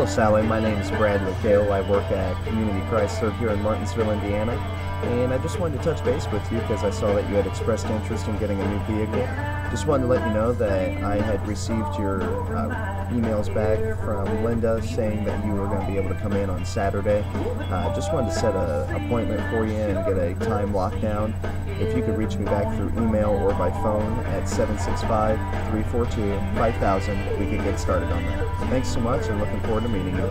Hello, Sally. My name is Brad Kale. I work at Community Chrysler here in Martinsville, Indiana. And I just wanted to touch base with you because I saw that you had expressed interest in getting a new vehicle. Just wanted to let you know that I had received your uh, emails back from Linda saying that you were going to be able to come in on Saturday. Uh, just wanted to set an appointment for you and get a time lockdown. If you could reach me back through email or by phone at 765 342 5000, we could get started on that. Thanks so much and looking forward to meeting you.